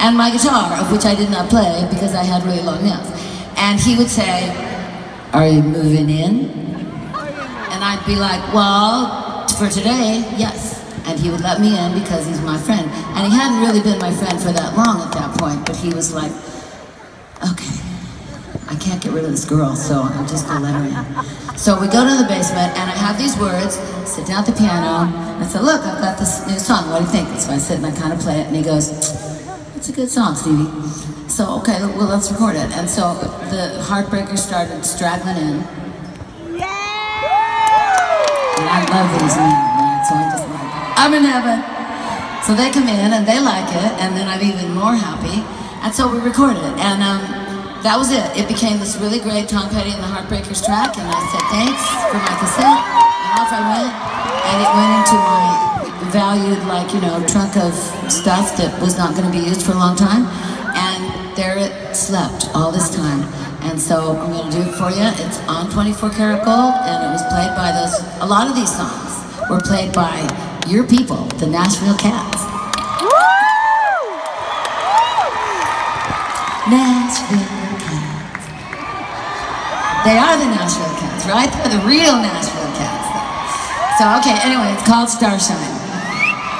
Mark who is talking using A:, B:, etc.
A: and my guitar, of which I did not play because I had really long nails. And he would say, Are you moving in? And I'd be like, Well, for today, yes. And he would let me in because he's my friend. And he hadn't really been my friend for that long at that point, but he was like, Okay, I can't get rid of this girl, so I'm just gonna let her in. So we go to the basement, and I have these words, sit down at the piano, and I said, Look, I've got this new song, what do you think? So I sit and I kind of play it, and he goes, It's a good song, Stevie. So, okay, well, let's record it. And so the Heartbreakers started straggling in. And I love these men, right? So I'm just like, I'm in heaven. So they come in and they like it, and then I'm even more happy. And so we recorded it, and um, that was it. It became this really great Tom Petty and the Heartbreakers track, and I said thanks for my cassette, and off I went. And it went into my valued, like, you know, trunk of stuff that was not going to be used for a long time. And there it slept all this time. And so I'm going to do it for you. It's on 24 karat gold, and it was played by those. A lot of these songs were played by your people, the Nashville Cats. Nashville Cats. They are the Nashville Cats, right? They're the real Nashville Cats. So, okay, anyway, it's called Starshine.